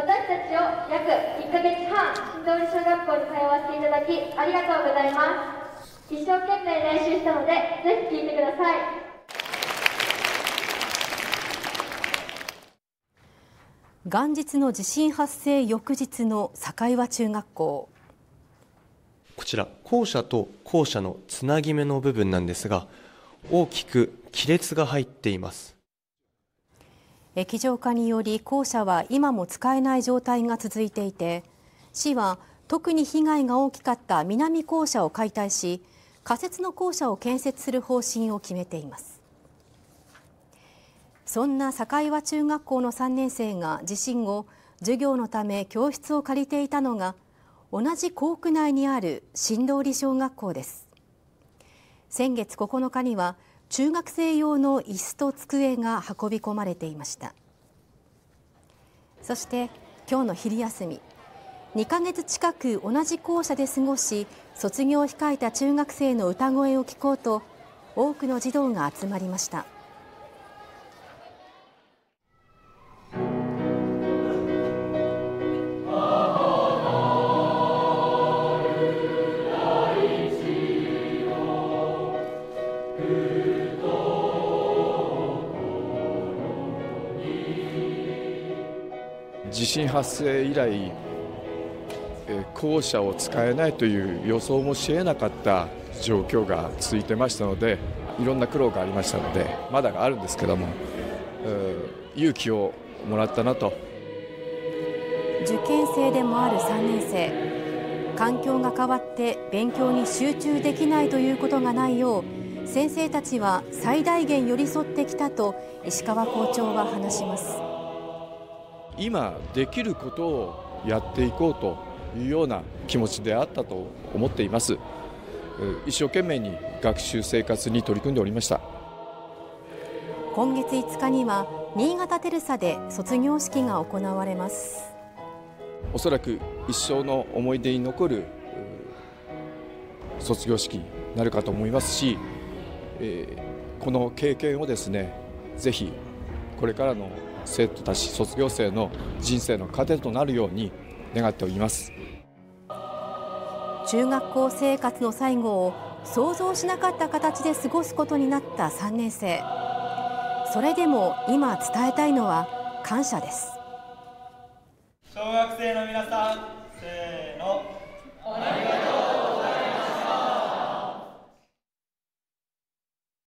私たちを約1ヶ月半新通り小学校に通わせていただきありがとうございます。一生懸命練習したのでぜひ聴いてください。元日の地震発生翌日の境和中学校。こちら校舎と校舎のつなぎ目の部分なんですが大きく亀裂が入っています液状化により校舎は今も使えない状態が続いていて市は特に被害が大きかった南校舎を解体し仮設の校舎を建設する方針を決めています。そんな境和中学校の3年生が地震後授業のため教室を借りていたのが同じ校区内にある新通り小学校です。先月9日には中学生用の椅子と机が運び込まれていました。そして今日の昼休み2ヶ月近く同じ校舎で過ごし卒業を控えた中学生の歌声を聴こうと多くの児童が集まりました。地震発生以来校舎を使えないという予想もしえなかった状況が続いてましたのでいろんな苦労がありましたのでまだがあるんですけども勇気をもらったなと。受験生でもある3年生環境が変わって勉強に集中できないということがないよう先生たちは最大限寄り添ってきたと石川校長は話します。今できることをやっていこうというような気持ちであったと思っています。一生懸命に学習生活に取り組んでおりました。今月5日には新潟テルサで卒業式が行われます。おそらく一生の思い出に残る卒業式になるかと思いますし、えー、この経験をですねぜひこれからの生徒たち卒業生の人生の糧となるように願っております。中学校生活の最後を想像しなかった形で過ごすことになった3年生。それでも今伝えたいのは感謝です。小学生の皆さん